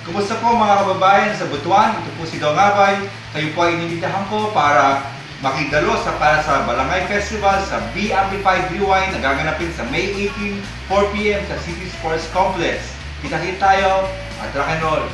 Kumusta po mga kababayan sa Butuan? Ito po si Dong Abay. Kayo po ay inimbitahan ko para makidalo sa para sa Balangay Festival sa B Amplified Rewind na gaganapin sa May 18, 4pm sa City Sports Complex. Kita-kita tayo at rock and roll!